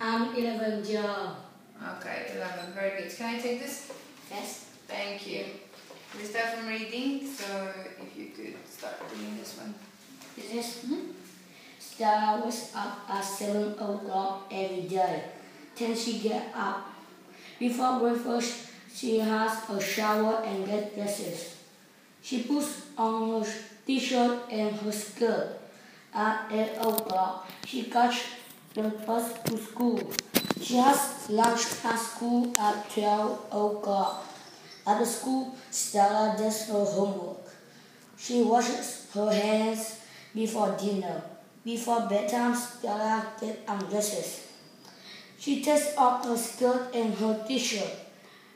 I'm um, 11 years old. Okay, 11. Very good. Can I take this? Yes. Thank you. We start from reading, so if you could start reading this one. This is hmm? Stella wakes up at 7 o'clock every day. Then she get up. Before breakfast, she has a shower and get dresses. She puts on her t-shirt and her skirt. At 8 o'clock, she catch the bus to school. She has lunch at school at 12 o'clock. At the school, Stella does her homework. She washes her hands before dinner. Before bedtime, Stella gets undresses. She takes off her skirt and her t-shirt.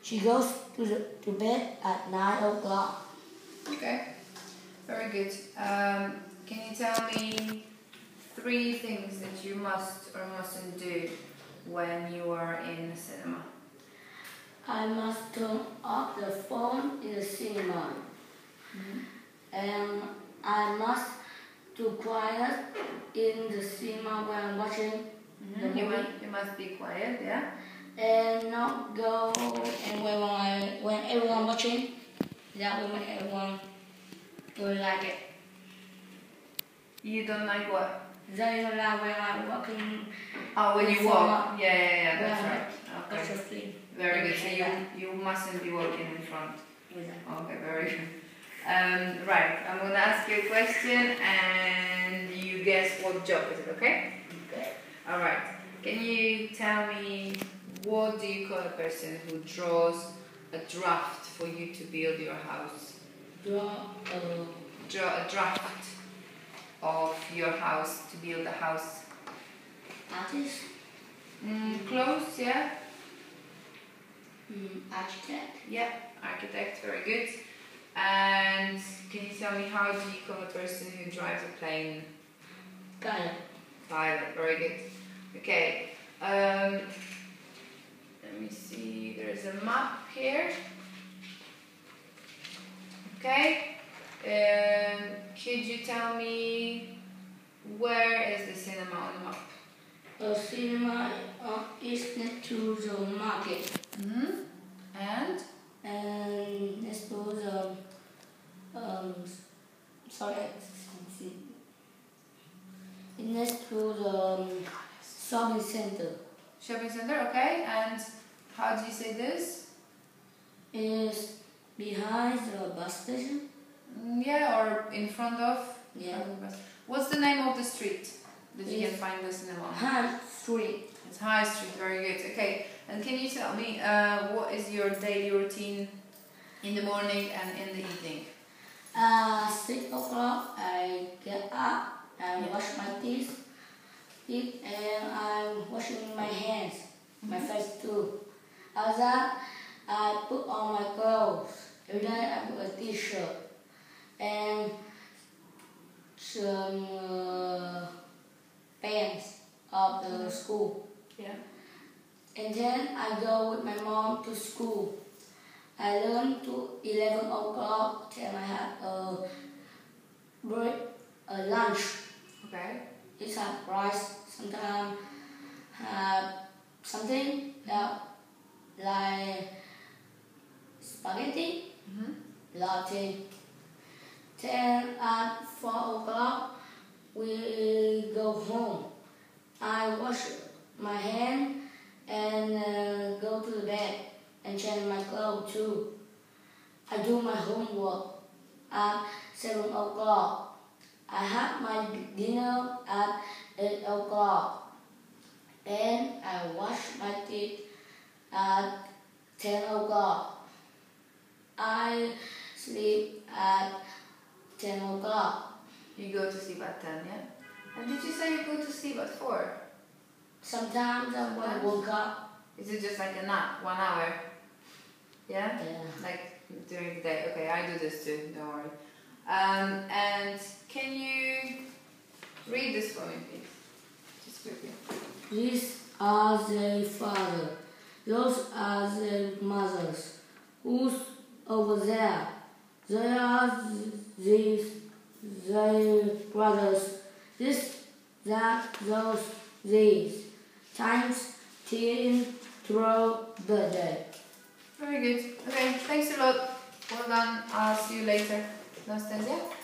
She goes to, the, to bed at 9 o'clock. Okay, very good. Um, can you tell me three things that you must or mustn't do when you are in the cinema? I must turn off the phone in the cinema. Mm-hmm. And I must do quiet in the cinema when watching mm-hmm. the You movie. must, you must be quiet, yeah? and not go and when I, when everyone watching, that will make everyone will like it. You don't like what? They don't like when I'm walking Oh, when you walk. Yeah, yeah, yeah, that's Yeah. right. Okay. street. Very good. So you, you mustn't be walking in front. them. Okay, very good. Um, right, I'm gonna ask you a question and you guess what job is it, okay? Okay. Alright. Can you tell me what do you call a person who draws a draft for you to build your house? Draw a Draw a draft your house to build a house. artist, Mm, close, yeah? mm, architect, Yeah, architect, very good. And can you tell me how do you call a person who drives a plane? pilot, Pilot, very good. Okay. Um, let me see. There's a map here. Okay. Um, could you tell me where is the cinema on the map? The cinema uh, is next to the market. Mm-hmm. And and next to the um sorry next to the shopping center shopping center. Okay. And how do you say this? is behind the bus station Mm, Yeah, or in front of. Yeah What's the name of the street that you can find the cinema? High Street It's High Street, very good. Okay, and can you tell me uh, what is your daily routine in the morning and in the evening? uh six o'clock I get up and Yeah. wash my teeth teeth and I'm washing my hands my face too after that I put on my clothes every day I put a t-shirt some uh, pants of the school. Yeah. And then I go with my mom to school. I learn to 11 o'clock, then I have a break, a lunch. Okay. It's have rice, sometimes have something that like spaghetti, Mm-hmm. latte. Then at 4 o'clock, we go home. I wash my hand and uh, go to the bed and change my clothes too. I do my homework at 7 o'clock. I have my dinner at 8 o'clock. Then I wash my teeth at 10 o'clock. I sleep at 10 o'clock. You go to sleep at 10, yeah? And did you say you go to sleep at 4? Sometimes I when I woke up, Is it just like a nap, one hour? Yeah? yeah. Like during the day? Okay, I do this too, don't worry. Um, and can you read this for me, please? Just quickly. These are the father. Those are the mothers. Who's over there? They are these the brothers. This, that, those, these. times 10 throughout the day. Very good. Okay, thanks a lot. Well done. I'll see you later. Nastasia?